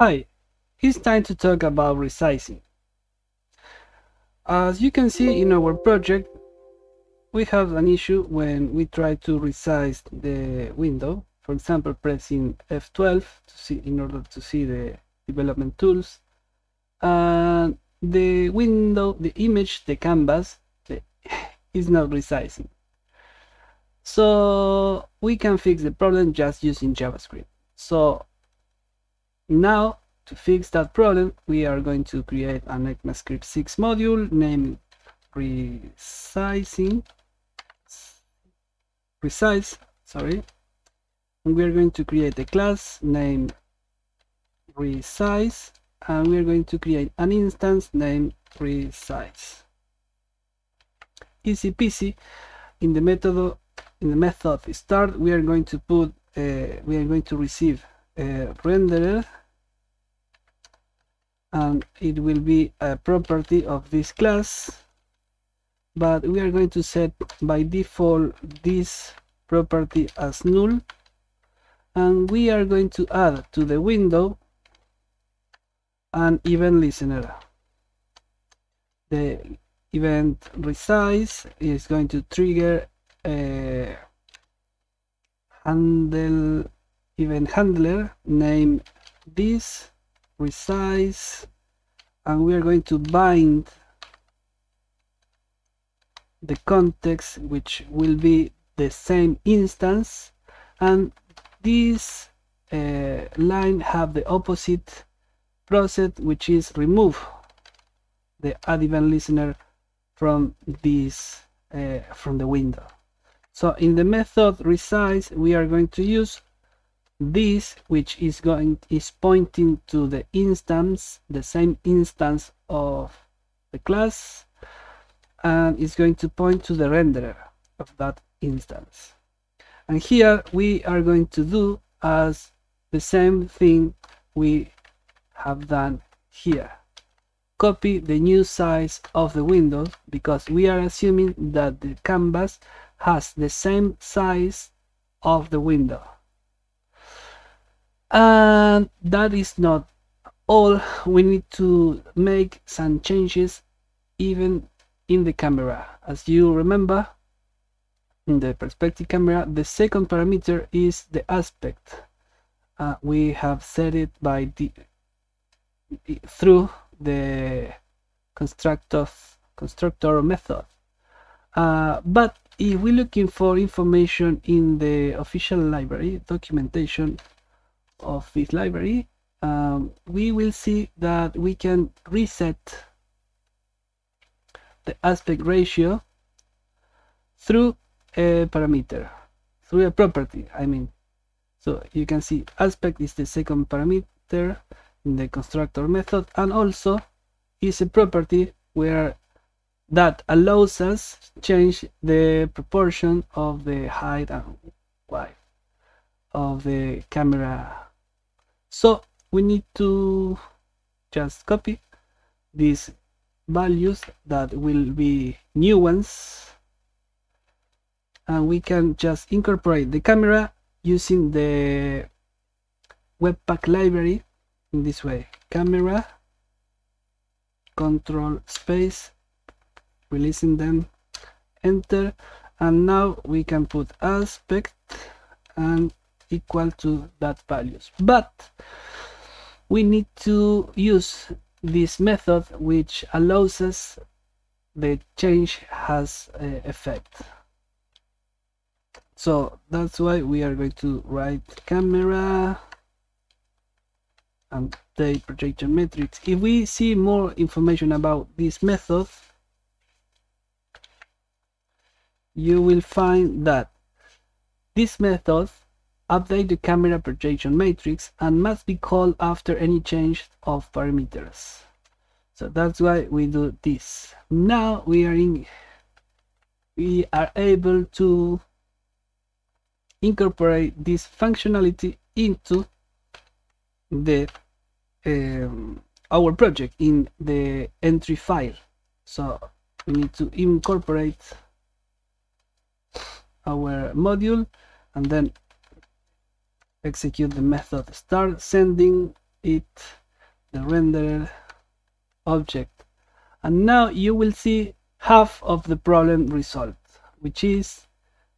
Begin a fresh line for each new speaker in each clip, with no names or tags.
Hi, it's time to talk about resizing. As you can see in our project, we have an issue when we try to resize the window. For example, pressing F12 to see in order to see the development tools. And the window, the image, the canvas the, is not resizing. So we can fix the problem just using JavaScript. So now to fix that problem, we are going to create an ECMAScript 6 module named resizing resize sorry. And we are going to create a class named resize and we are going to create an instance named resize easy peasy. In the method in the method start we are going to put uh, we are going to receive a renderer and it will be a property of this class. But we are going to set by default this property as null. And we are going to add to the window an event listener. The event resize is going to trigger a handle event handler name this resize and we are going to bind the context which will be the same instance. And this uh, line have the opposite process which is remove the add event listener from this uh, from the window. So in the method resize we are going to use this which is going is pointing to the instance the same instance of the class and it's going to point to the renderer of that instance. And here we are going to do as the same thing we have done here. Copy the new size of the window because we are assuming that the canvas has the same size of the window and that is not all. We need to make some changes even in the camera. As you remember in the perspective camera the second parameter is the aspect. Uh, we have set it by the through the constructor constructor method. Uh, but if we're looking for information in the official library documentation of this library, um, we will see that we can reset the aspect ratio through a parameter, through a property, I mean. So you can see aspect is the second parameter in the constructor method and also is a property where that allows us change the proportion of the height and width of the camera so we need to just copy these values that will be new ones. And we can just incorporate the camera using the webpack library in this way. Camera control space releasing them enter. And now we can put aspect and equal to that values. But we need to use this method which allows us the change has eh, effect. So that's why we are going to write camera and the projection matrix if we see more information about this method you will find that this method update the camera projection matrix and must be called after any change of parameters. So that's why we do this. Now we are in we are able to incorporate this functionality into the um, our project in the entry file. So we need to incorporate our module and then execute the method start sending it the rendered object. And now you will see half of the problem resolved which is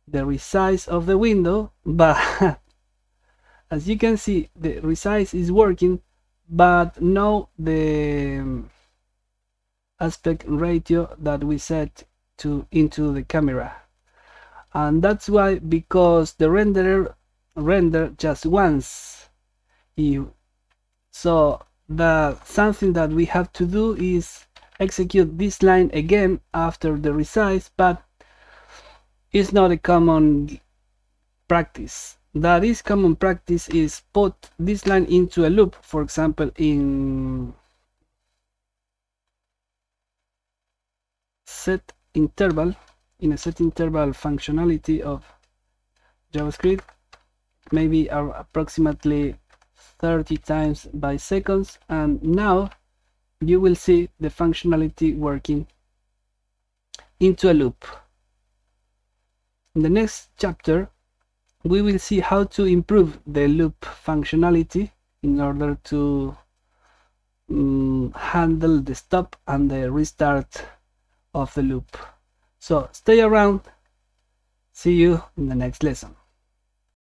the resize of the window but as you can see the resize is working but now the um, aspect ratio that we set to into the camera. And that's why because the renderer render just once. So the something that we have to do is execute this line again after the resize but it's not a common practice. That is common practice is put this line into a loop for example in set interval in a set interval functionality of JavaScript maybe approximately 30 times by seconds and now you will see the functionality working into a loop. In the next chapter we will see how to improve the loop functionality in order to um, handle the stop and the restart of the loop. So stay around. See you in the next lesson.